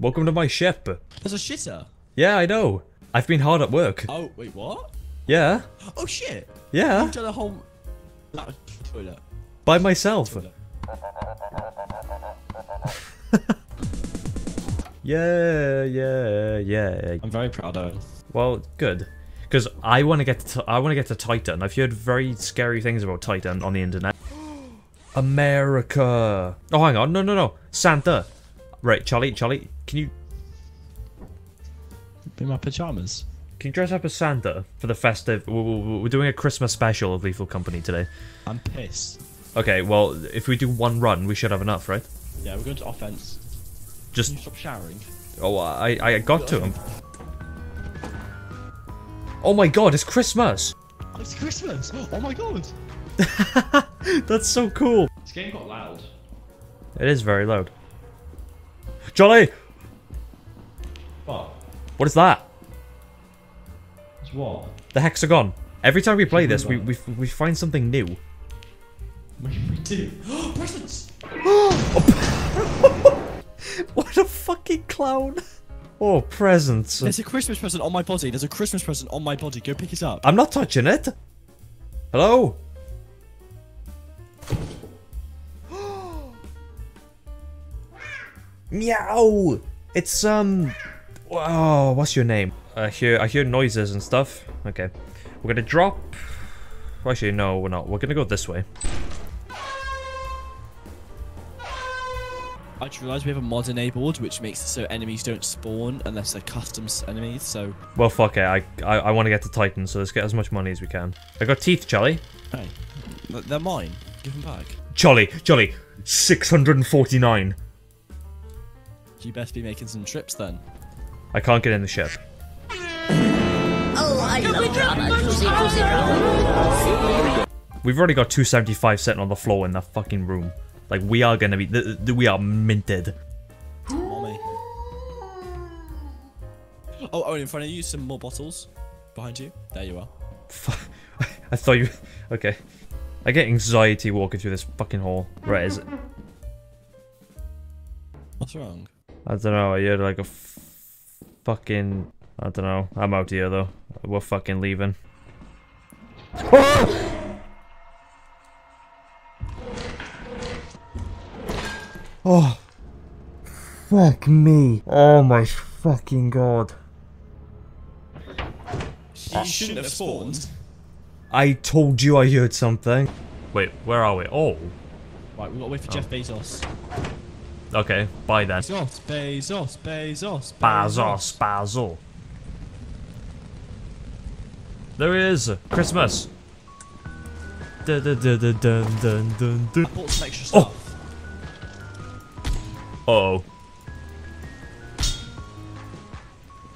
Welcome to my ship. There's a shitter. Yeah, I know. I've been hard at work. Oh, wait, what? Yeah, Oh, shit. yeah, I've done a whole... No, toilet. by myself. Toilet. Yeah, yeah, yeah. I'm very proud of it. Well, good. Because I want to get to I want to get to Titan. I've heard very scary things about Titan on the internet. America. Oh, hang on. No, no, no. Santa. Right, Charlie. Charlie, can you In my pajamas. can you dress up as Santa for the festive? We're, doing a Christmas special of Lethal Company today. I'm pissed. Okay, well, if we do one run, we should have enough, right? Yeah, we're going to offense. Can Just you stop showering? oh, I I got to him. Oh my God! It's Christmas. It's Christmas! Oh my god! That's so cool. This game got loud. It is very loud. Jolly, What? what is that? It's what? The hexagon. Every time we play this, we, we, we find something new. What did we do? Presents! What a fucking clown. Oh, presents. There's a Christmas present on my body. There's a Christmas present on my body. Go pick it up. I'm not touching it. Hello? Meow! It's, um... Oh, what's your name? I hear, I hear noises and stuff. Okay. We're gonna drop... Actually, no, we're not. We're gonna go this way. I just realised we have a mod enabled, which makes it so enemies don't spawn unless they're custom enemies. So, Well, fuck it. I, I, I want to get to Titan, so let's get as much money as we can. I got teeth, Charlie. hey, they're mine. Give them back. Charlie, Charlie, 649. You best be making some trips then. I can't get in the ship. Oh, I love drama. Juicy, juicy drama. We've already got 275 sitting on the floor in that fucking room. Like, we are gonna be, th th we are minted. Mommy. Oh, oh, in front of you, some more bottles. Behind you. There you are. I thought you, okay. I get anxiety walking through this fucking hall. Right, is it? What's wrong? I don't know, I heard like a f- fucking, I don't know. I'm out here though. We're fucking leaving. Oh. oh fuck me. Oh my fucking god. You shouldn't have spawned. I told you I heard something. Wait, where are we? Oh. Right, we've got to wait for oh. Jeff Bezos. Okay, bye then. Bezos, Bezos, Bezos, Bazos, Basil. There he is. Christmas. Dun, dun, dun, dun, dun, dun, dun, dun. I bought some extra stuff. Uh oh.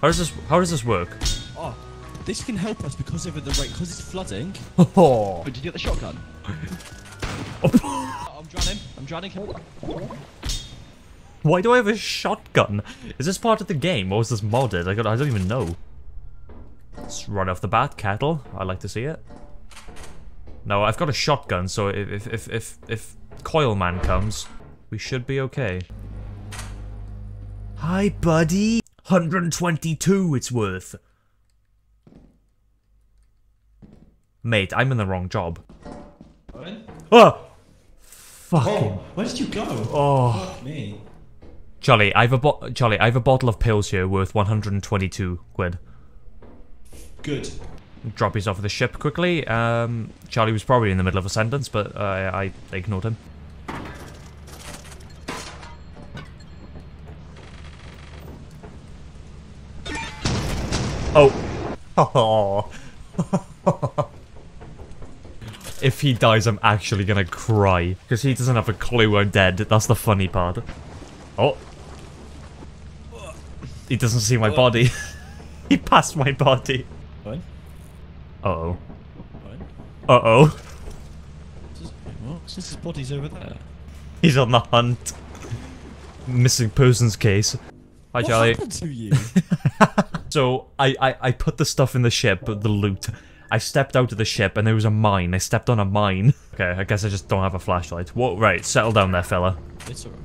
How does this? How does this work? Oh, this can help us because of the rate, because it's flooding. Oh. Oh, did you get the shotgun? Oh, I'm drowning. I'm drowning. Why do I have a shotgun? Is this part of the game or is this modded? I, got, I don't even know. Let's run off the bat, cattle. I like to see it. No, I've got a shotgun, so if if if if, if Coil Man comes, we should be okay. Hi, buddy. 122 it's worth. Mate, I'm in the wrong job. Ah! Fucking. Where did you go? Oh. Fuck me. Charlie, I've a bo- Charlie, I've a bottle of pills here worth 122 quid. Good. Drop yourself off the ship quickly. Um, Charlie was probably in the middle of a sentence, but uh, I ignored him. Oh. if he dies, I'm actually gonna cry. Because he doesn't have a clue I'm dead. That's the funny part. Oh. He doesn't see my oh. body. he passed my body. What? Uh-oh. What? Uh-oh. What? Since his body's over there. He's on the hunt. Missing persons case. Hi, What Charlie. happened to you? So, I, I, I put the stuff in the ship, the loot. I stepped out of the ship and there was a mine. I stepped on a mine. Okay, I guess I just don't have a flashlight. What? Right, settle down there, fella. it's alright.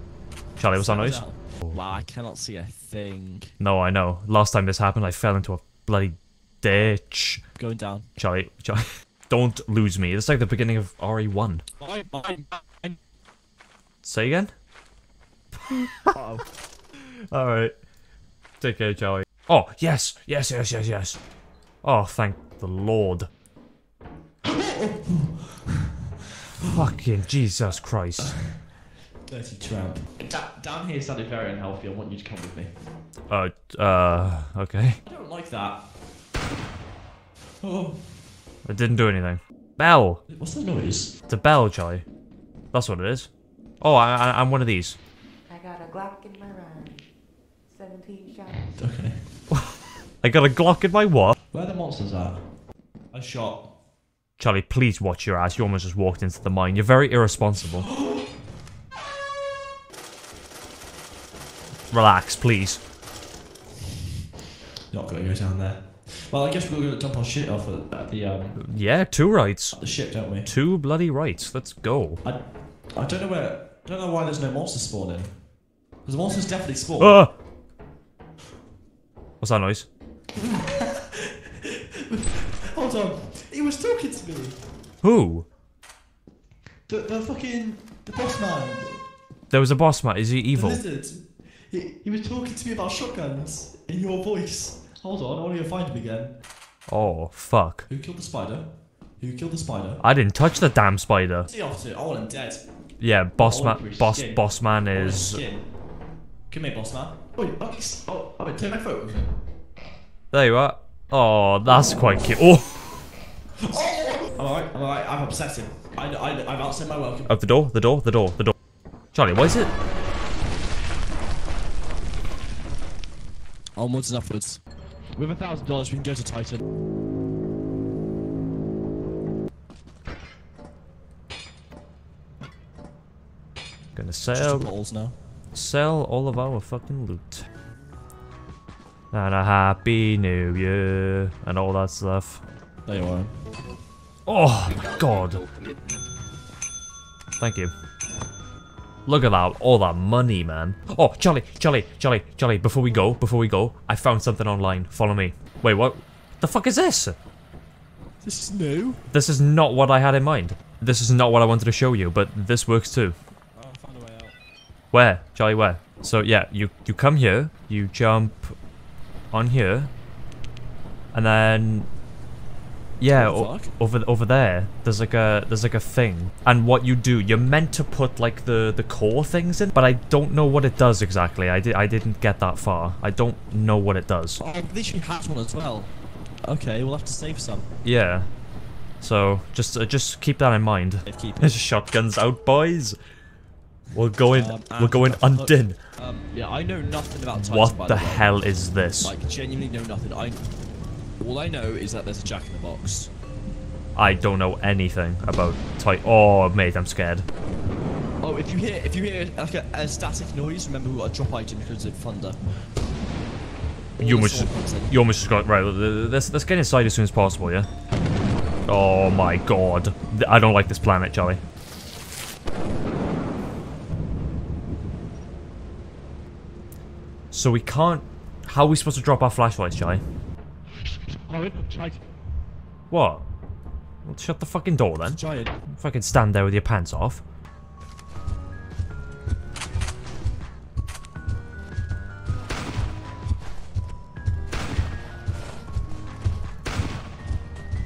Charlie, what's that noise? Down. Wow, I cannot see a thing. No, I know. Last time this happened, I fell into a bloody ditch. Going down. Charlie, Charlie, don't lose me. It's like the beginning of RE1. Mine, mine, mine. Say again? Uh-oh. Alright. Take care, Charlie. Oh, yes, yes, yes, yes, yes. Oh, thank the Lord. Fucking Jesus Christ. Dirty tramp. Da- down here sounded very unhealthy. I want you to come with me. Uh, uh, okay. I don't like that. Oh, It didn't do anything. Bell! what's the noise? It's a bell, Charlie. That's what it is. Oh, I, I, I'm one of these. I got a Glock in my rhyme. 17 shots. Okay. I got a Glock in my what? Where are the monsters at? I shot. Charlie, please watch your ass. You almost just walked into the mine. You're very irresponsible. Relax, please. Not gonna go down there. Well, I guess we're gonna dump our shit off at, the um Yeah, two rights. the ship, don't we? Two bloody rights. Let's go. I, I don't know where. Don't know why there's no monsters spawning. Because the monsters definitely spawn. Ah! What's that noise? Hold on. He was talking to me. Who? The, the fucking the boss man. There was a boss man. Is he The evil? lizard. He, he was talking to me about shotguns in your voice. Hold on, I want to go find him again. Oh, fuck. Who killed the spider? Who killed the spider? I didn't touch the damn spider. The opposite? I want him dead. Yeah, boss man. Boss. skin. Boss man I want his is. Come here, boss man. Oh, oh, oh, I've been taking my photo of him. There you are. Oh, that's quite cute. Oh, I'm alright, I'm alright, I've upset. I, I, I've outstayed my welcome. oh, the door, the door, the door, the door. Charlie, why is it? Onwards and upwards. With a thousand dollars, we can go to Titan. Gonna sell, now. sell all of our fucking loot. And a happy new year and all that stuff. There you are. Oh my god. Thank you. Look at that, all that money, man. Oh, Charlie, Charlie, Charlie, Charlie, before we go, before we go, I found something online. Follow me. Wait, what? The fuck is this? This is new. This is not what I had in mind. This is not what I wanted to show you, but this works too. Oh, I found a way out. Where? Charlie, where? So, yeah, you, you come here, you jump on here, and then... Yeah, the o- over over there, there's like a there's like a thing, and what you do, you're meant to put like the the core things in, but I don't know what it does exactly. I did I didn't get that far. I don't know what it does. Oh, this you has one as well. Okay, we'll have to save some. Yeah, so just uh, just keep that in mind. If keep There's shotguns out, boys. We're going Um, we're going the hunting. Um, yeah, I know nothing about Titan. What the way. hell is this? Like, genuinely know nothing. I all I know is that there's a Jack in the Box. I don't know anything about Titan. Oh, mate, I'm scared. Oh, if you hear if you hear like a, a static noise, remember we got a drop item because of thunder. You Or must, someone comes in. you almost just got right. Let's let's get inside as soon as possible, yeah. Oh my god, I don't like this planet, Charlie. So we can't. How are we supposed to drop our flashlights, Charlie? Oh, giant. What? Well, shut the fucking door then. Giant. Fucking stand there with your pants off.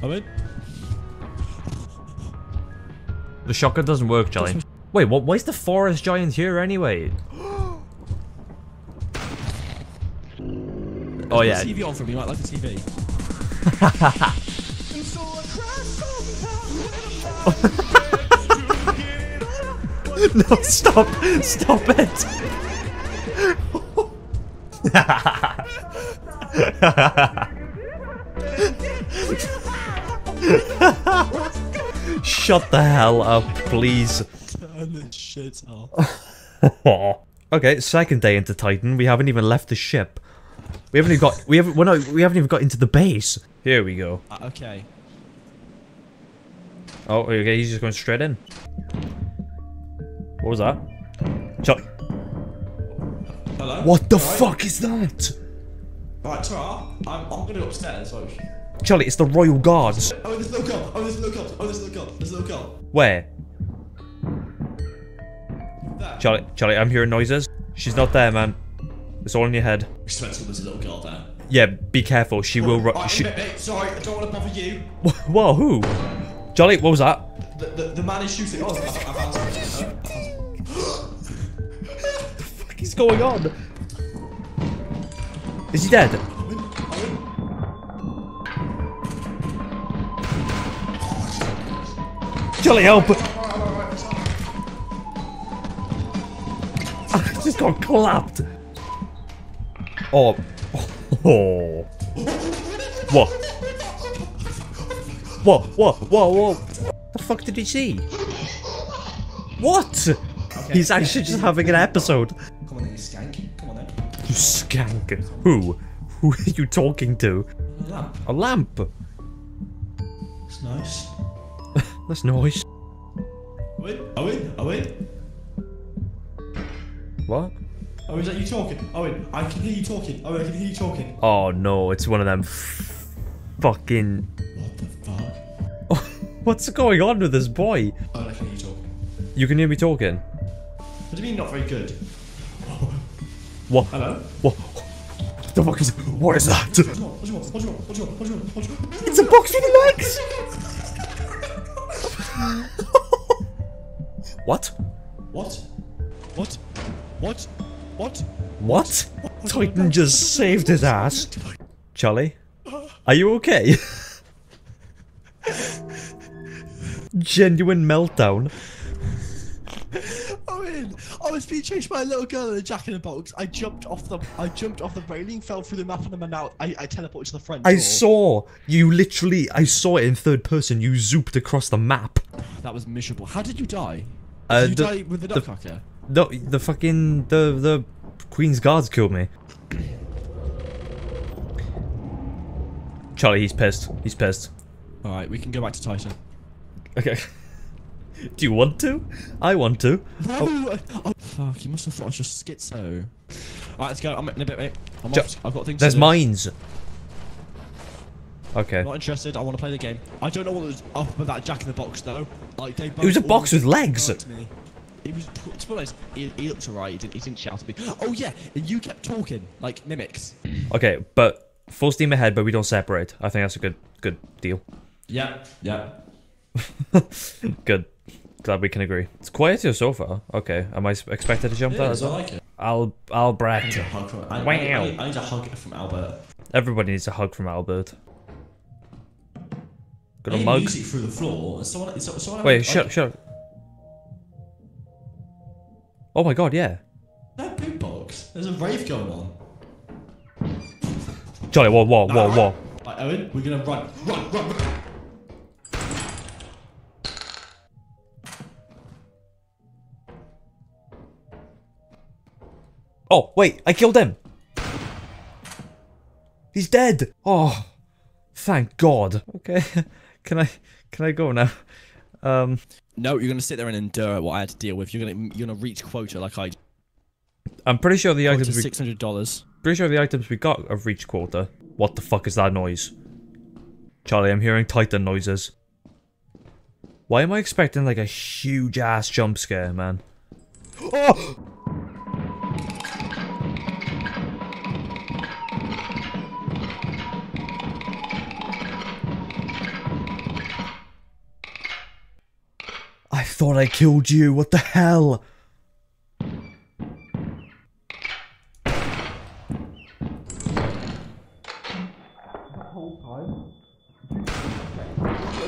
I'm in. The shotgun doesn't work, Charlie. Wait, what? Why is the forest giant here anyway? oh yeah, TV on for me. Might like the TV. no, stop, stop it. Shut the hell up, please. Turn this shit off. okay, second day into Titan. We haven't even left the ship. We haven't even got. We haven't. Well, no, we haven't even got into the base. Here we go. Uh, okay. Oh, okay. He's just going straight in. What was that? Chuck. Hello. What the Alright. fuck is that? Right, Tara, I'm, I'm gonna go upstairs. Oh, Charlie, it's the Royal Guards. oh, there's no little girl. Oh, there's a little girl. Oh, there's a little girl. There's no little girl. Where? There. Charlie, Charlie, I'm hearing noises. She's not there, man. It's all in your head. We swear there's a little girl there. Yeah, be careful. She will. Ru- Right, she- mate, sorry, I don't want to bother you. Whoa, who? Jolly, what was that? The, the, the man is shooting. Oh, I, I found something. What is going on? Is he dead? Jolly, help! I just got clapped. Oh. Oh. What? What? What? What? What? The fuck did he see? What? He's actually just having an episode. Come on then, you skank. Come on then. You skank. Who? Who are you talking to? A Lamp. A lamp. It's nice. That's noise. Owen? Owen? Owen? What? Oh, is that you talking? Owen, I can hear you talking. Owen, I can hear you talking. Oh no, it's one of them fucking. What the fuck? What's going on with this boy? Owen, I can hear you talking. You can hear me talking. What do you mean not very good? What? Hello? What? What the fuck is? What is that? It's a box with legs. what? What? What? What? What? What? Titan just saved his ass. Charlie, are you okay? Genuine meltdown. Owen, I was being chased by a little girl in a jack in a box. I jumped off the I jumped off the railing, fell through the map, and then out. I, I teleported to the front. I door. saw you literally. I saw it in third person. You zooped across the map. That was miserable. How did you die? Uh, did you the- die with the the- nutcracker? No, the fucking the the Queen's guards killed me. Charlie, he's pissed. He's pissed. All right, we can go back to Titan. Okay. Do you want to? I want to. No! Oh, fuck! You must have thought I was just schizo. All right, let's go. I'm in a bit, mate. I'm Jo- off. I've got things. There's to do. mines. Okay. Not interested. I want to play the game. I don't know what was up with that Jack in the Box though. Like they. was a box with legs. It was. To be honest, he, he looked alright. He didn't. He didn't shout at me. Oh yeah, and you kept talking like mimics. Okay, but full steam ahead, but we don't separate. I think that's a good good deal. Yeah. Yeah. Good. Glad we can agree. It's quiet here so far. Okay, am I expected to jump that as well? like it. Al Albrecht. hug from. I, Wow. I, I, I need a hug from Albert. Everybody needs a hug from Albert. Got I a mug. music through the floor. Someone. so- someone Wait, I- shut, shut. Oh my god, yeah. No boot box. There's a rave going on. Charlie, whoa, whoa, whoa, whoa. Right, Owen, we're gonna run, run, run, run. Oh, wait, I killed him. He's dead. Oh, thank God. Okay, can I, can I go now? Um, No, you're gonna sit there and endure what I had to deal with. You're gonna you're gonna reach quota like I I'm pretty sure the items six hundred dollars. pretty sure the items we got have reached quota. What the fuck is that noise? Charlie, I'm hearing Titan noises. Why am I expecting like a huge ass jump scare, man? Oh! Thought I killed you. What the hell? I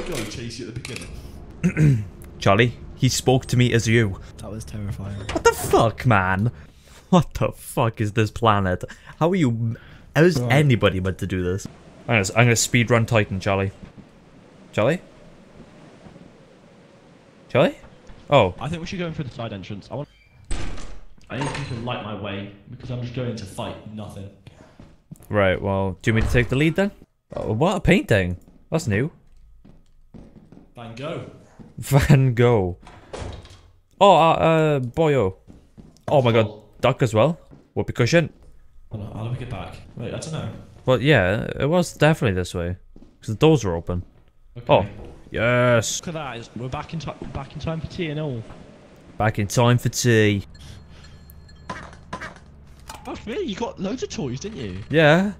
go chase you at the beginning. Charlie, he spoke to me as you. That was terrifying. What the fuck, man? What the fuck is this planet? How are you? How is anybody meant to do this? I'm gonna, I'm gonna speed run Titan, Charlie. Charlie? Charlie? Oh, I think we should go in through the side entrance. I want. I need you to light my way because I'm just going to fight nothing. right. Well, do you want me to take the lead then? Oh, what a painting! That's new. Van Gogh. Van Gogh. Oh, uh, uh Boyo. Oh my god, Duck as well. Whoopee cushion. Hold on, how do we get back? Wait, I don't know. Well, yeah, it was definitely this way. Because the doors were open. Okay. Oh, yes. Look at that. We're back in time. Back in time for tea and all. Back in time for tea. Oh, really? You got loads of toys, didn't you? Yeah.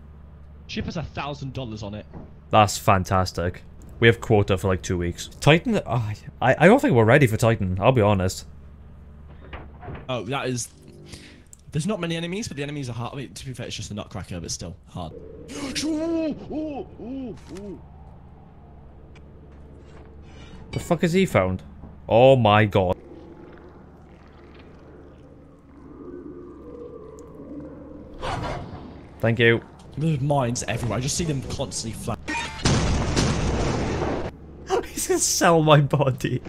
Ship has a thousand dollars on it. That's fantastic. We have quota for like two weeks. Titan? Oh, I, I don't think we're ready for Titan, I'll be honest. Oh, that is. There's not many enemies, but the enemies are hard. I mean, to be fair, it's just a nutcracker, but still hard. Ooh, ooh, ooh, ooh. The fuck has he found? Oh my god. Thank you. There's mines everywhere. I just see them constantly flat. He's gonna sell my body.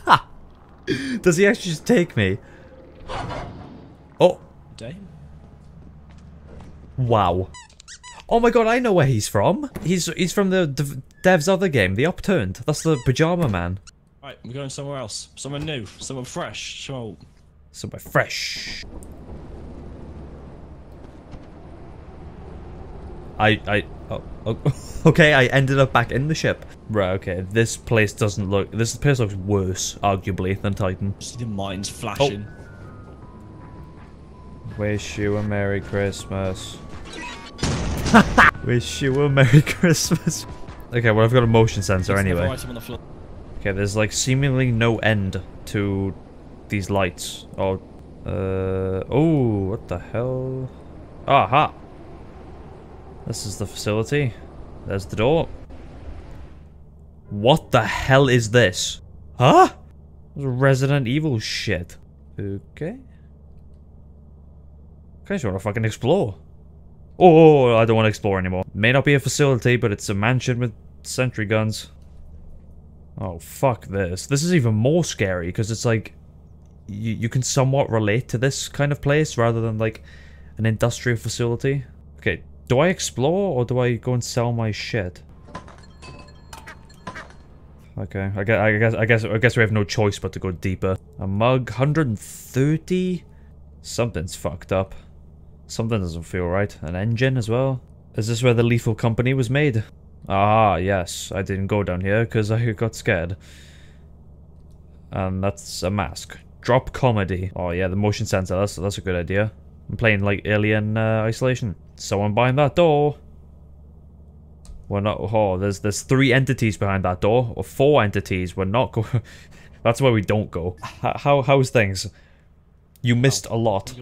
Does he actually just take me? Oh, Day. wow. Oh my god, I know where he's from. He's he's from the dev- dev's other game, The Upturned. That's the Pajama Man. Right, we're going somewhere else. Somewhere new. Somewhere fresh. So, Somewhere fresh. I, I, oh, oh, okay, I ended up back in the ship. Right, okay, this place doesn't look, this place looks worse, arguably, than Titan. see the mines oh. flashing. Wish you a Merry Christmas. Wish you a Merry Christmas. Okay, well I've got a motion sensor It's anyway. the. Okay, there's like seemingly no end to these lights. Oh, uh, oh, what the hell? Aha! This is the facility. There's the door. What the hell is this? Huh? Resident Evil shit. Okay. Okay, so I fucking explore. Oh, I don't want to explore anymore. May not be a facility, but it's a mansion with sentry guns. Oh, fuck this. This is even more scary because it's like you, you can somewhat relate to this kind of place rather than like an industrial facility. Okay, do I explore or do I go and sell my shit? Okay, I guess, I guess I guess I guess we have no choice but to go deeper. A mug, 130. Something's fucked up. Something doesn't feel right. An engine as well. Is this where the Lethal Company was made? Ah, yes. I didn't go down here because I got scared. And that's a mask. Drop comedy. Oh yeah, the motion sensor. That's that's a good idea. I'm playing like Alien uh, Isolation. Someone behind that door. We're not. Oh, there's there's three entities behind that door, or four entities. We're not go. that's where we don't go. How how's things? You missed a lot.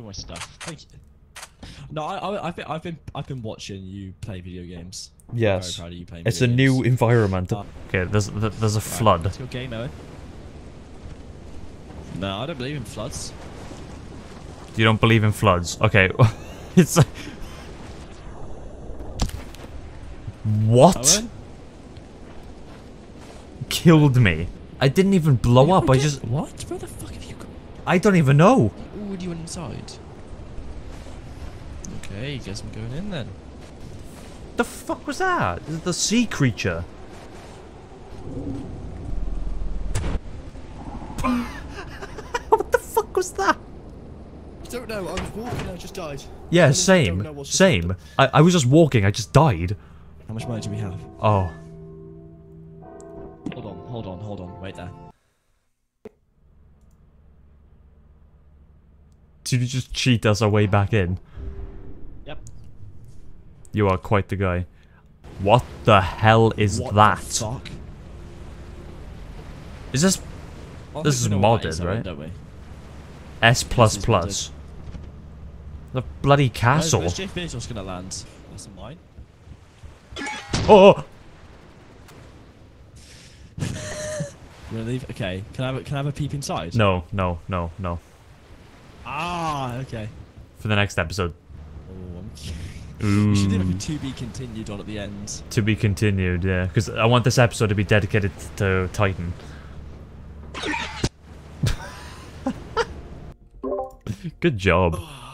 No, I, I, I've been, I've been, I've been watching you play video games. Yes. Very proud of you playing. It's a video new environment. Uh, Okay, there's there's a flood. What's your game, Owen? No, I don't believe in floods. You don't believe in floods? Okay, it's what Owen? killed me? I didn't even blow You up. I just what? Where the fuck have you gone? I don't even know. Oh, you inside. Okay, guess I'm going in then. The fuck was that? Is it the sea creature? what the fuck was that? I don't know. I was walking. I just died. Yeah, Honestly, same, know what's just same. I, I was just walking. I just died. How much money do we have? Oh, Hold on, hold on, hold on. Wait there. did you just cheat us our way back in? You are quite the guy. What the hell is What that? Is this This is we know what that modded, Owen, right? Don't? S plus? The bloody castle. where's Jeff Bezos gonna land? That's mine. Oh, You wanna leave? Okay. Can I have a, can I have a peep inside? no, no, no, no. Ah, okay. For the next episode. Oh, I'm... We should do like a Ooh. to be continued on at the end. To be continued, yeah. Because I want this episode to be dedicated to Titan. Good job. Oh.